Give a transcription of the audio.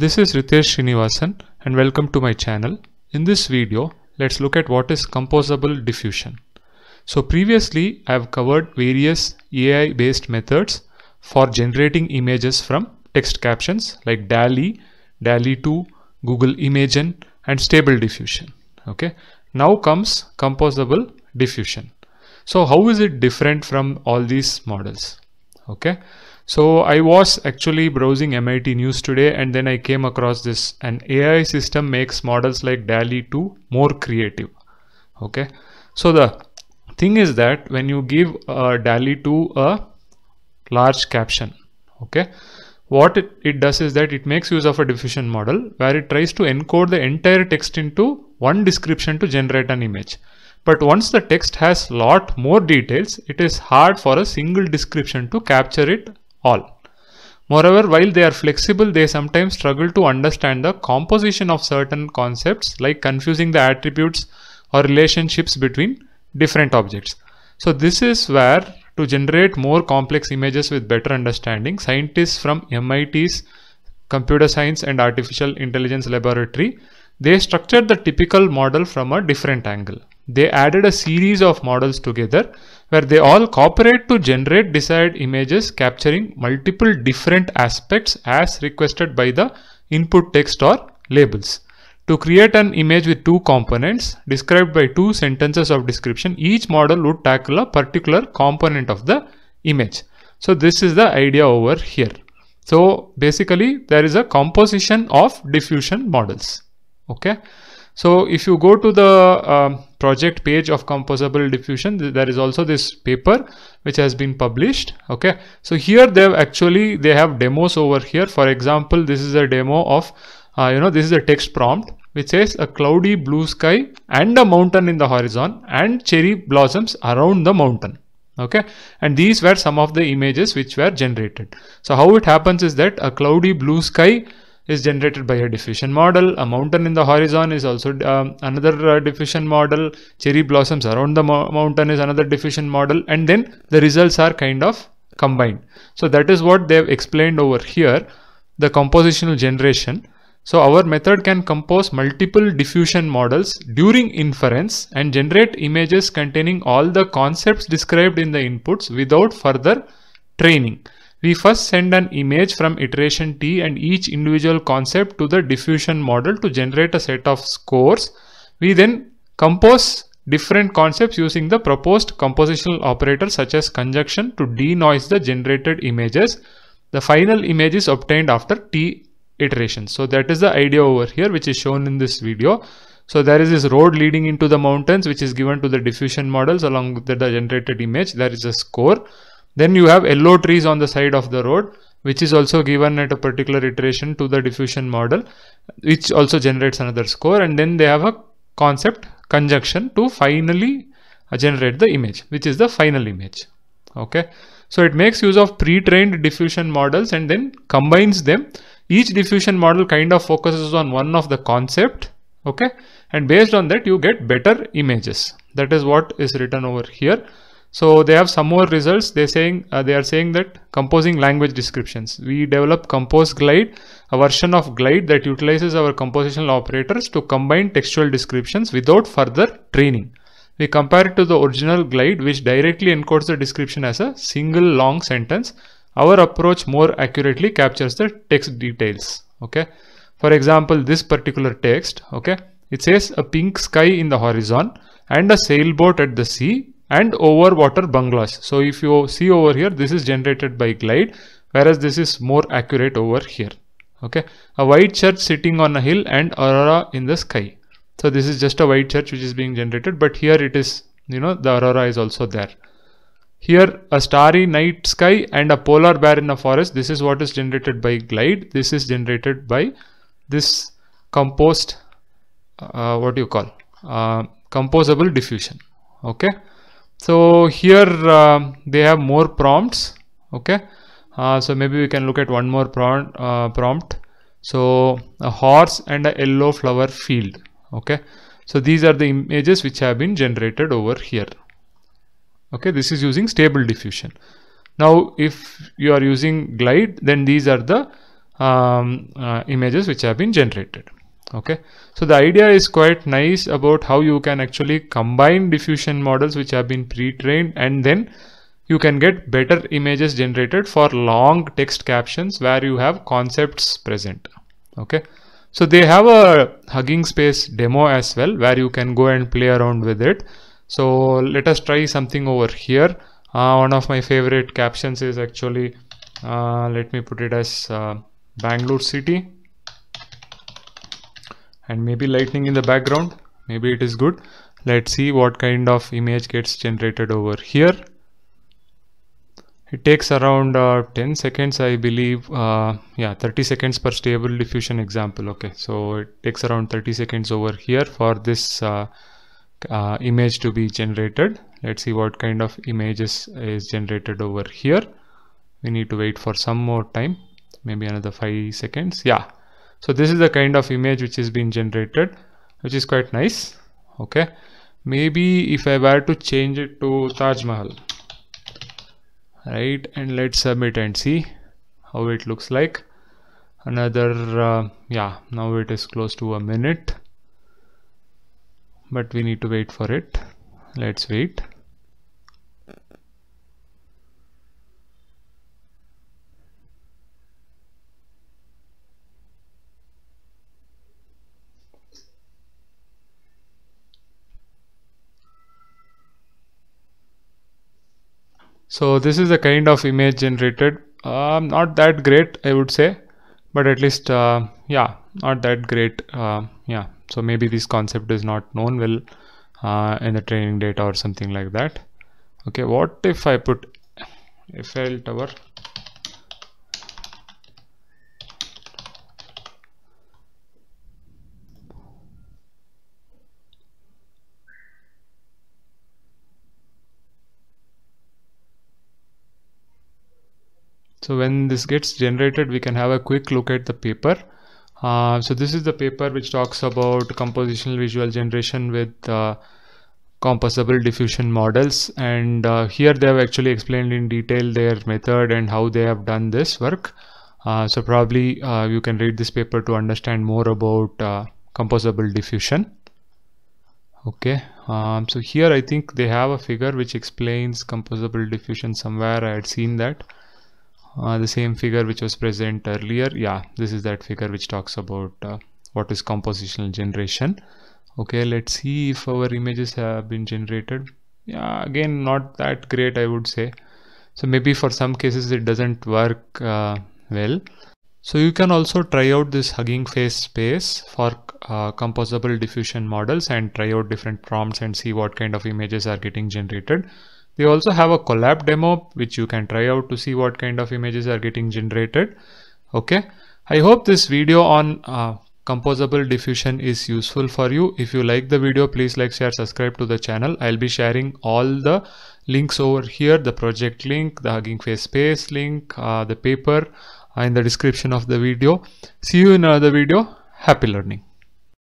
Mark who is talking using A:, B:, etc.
A: This is Rithesh Sreenivasan and welcome to my channel. In this video, let's look at what is composable diffusion. So previously I have covered various AI based methods for generating images from text captions like DALL-E, DALL-E 2, Google Imagen and stable diffusion. Okay. Now comes composable diffusion. So how is it different from all these models? Okay. So I was actually browsing MIT news today and then I came across this an AI system makes models like DALL-E 2 more creative. Okay. So the thing is that when you give uh, a DALL-E 2 a large caption, okay, what it, it does is that it makes use of a diffusion model where it tries to encode the entire text into one description to generate an image. But once the text has lot more details, it is hard for a single description to capture it all. Moreover, while they are flexible, they sometimes struggle to understand the composition of certain concepts like confusing the attributes or relationships between different objects. So this is where to generate more complex images with better understanding, scientists from MIT's Computer Science and Artificial Intelligence Laboratory, they structured the typical model from a different angle. They added a series of models together where they all cooperate to generate desired images capturing multiple different aspects as requested by the input text or labels. To create an image with two components described by two sentences of description, each model would tackle a particular component of the image. So this is the idea over here. So basically there is a composition of diffusion models. Okay. So if you go to the uh, project page of composable diffusion there is also this paper which has been published okay? So here they have actually they have demos over here. For example this is a demo of uh, you know this is a text prompt which says a cloudy blue sky and a mountain in the horizon and cherry blossoms around the mountain okay? And these were some of the images which were generated. So how it happens is that a cloudy blue sky is generated by a diffusion model. A mountain in the horizon is also um, another uh, diffusion model. Cherry blossoms around the mo mountain is another diffusion model. And then the results are kind of combined. So that is what they have explained over here, the compositional generation. So our method can compose multiple diffusion models during inference and generate images containing all the concepts described in the inputs without further training. We first send an image from iteration t and each individual concept to the diffusion model to generate a set of scores. We then compose different concepts using the proposed compositional operator such as conjunction to denoise the generated images. The final image is obtained after t iterations. So that is the idea over here which is shown in this video. So there is this road leading into the mountains which is given to the diffusion models along with the generated image. There is a score. Then you have yellow trees on the side of the road which is also given at a particular iteration to the diffusion model which also generates another score. And then they have a concept conjunction to finally generate the image which is the final image. Okay? So it makes use of pre-trained diffusion models and then combines them. Each diffusion model kind of focuses on one of the concept okay? And based on that you get better images. That is what is written over here so they have some more results. They're saying uh, they are saying that composing language descriptions. We develop Compose Glide, a version of Glide that utilizes our compositional operators to combine textual descriptions without further training. We compare it to the original Glide, which directly encodes the description as a single long sentence. Our approach more accurately captures the text details. Okay. For example, this particular text, okay, it says a pink sky in the horizon and a sailboat at the sea and over water bungalows. So if you see over here, this is generated by glide, whereas this is more accurate over here. Okay, a white church sitting on a hill and aurora in the sky. So this is just a white church which is being generated, but here it is, you know, the aurora is also there. Here a starry night sky and a polar bear in a forest. This is what is generated by glide. This is generated by this composed, uh, what do you call, uh, composable diffusion. Okay so here uh, they have more prompts okay? Uh, so maybe we can look at one more prompt uh, prompt. So a horse and a yellow flower field okay? So these are the images which have been generated over here okay? This is using stable diffusion. Now if you are using glide then these are the um, uh, images which have been generated okay. So the idea is quite nice about how you can actually combine diffusion models which have been pre-trained and then you can get better images generated for long text captions where you have concepts present. Okay. So they have a hugging space demo as well where you can go and play around with it. So let us try something over here. Uh, one of my favorite captions is actually uh, let me put it as uh, Bangalore city and maybe lightning in the background. Maybe it is good. Let's see what kind of image gets generated over here. It takes around uh, 10 seconds I believe. Uh, yeah 30 seconds per stable diffusion example. Okay so it takes around 30 seconds over here for this uh, uh, image to be generated. Let's see what kind of images is generated over here. We need to wait for some more time. Maybe another five seconds. Yeah so this is the kind of image which is being generated which is quite nice. Okay. Maybe if I were to change it to Taj Mahal. Right and let's submit and see how it looks like. Another uh, yeah now it is close to a minute. But we need to wait for it. Let's wait so this is the kind of image generated. Um, not that great I would say but at least uh, yeah not that great uh, yeah. So maybe this concept is not known well uh, in the training data or something like that. Okay what if I put Eiffel Tower so when this gets generated we can have a quick look at the paper. Uh, so this is the paper which talks about compositional visual generation with uh, composable diffusion models. And uh, here they have actually explained in detail their method and how they have done this work. Uh, so probably uh, you can read this paper to understand more about uh, composable diffusion. Okay um, so here I think they have a figure which explains composable diffusion somewhere. I had seen that uh, the same figure which was present earlier. Yeah this is that figure which talks about uh, what is compositional generation. Okay let's see if our images have been generated. Yeah again not that great I would say. So maybe for some cases it doesn't work uh, well. So you can also try out this hugging face space for uh, composable diffusion models and try out different prompts and see what kind of images are getting generated they also have a Colab demo which you can try out to see what kind of images are getting generated. Okay. I hope this video on uh, composable diffusion is useful for you. If you like the video, please like, share, subscribe to the channel. I'll be sharing all the links over here, the project link, the Hugging Face Space link, uh, the paper uh, in the description of the video. See you in another video. Happy learning.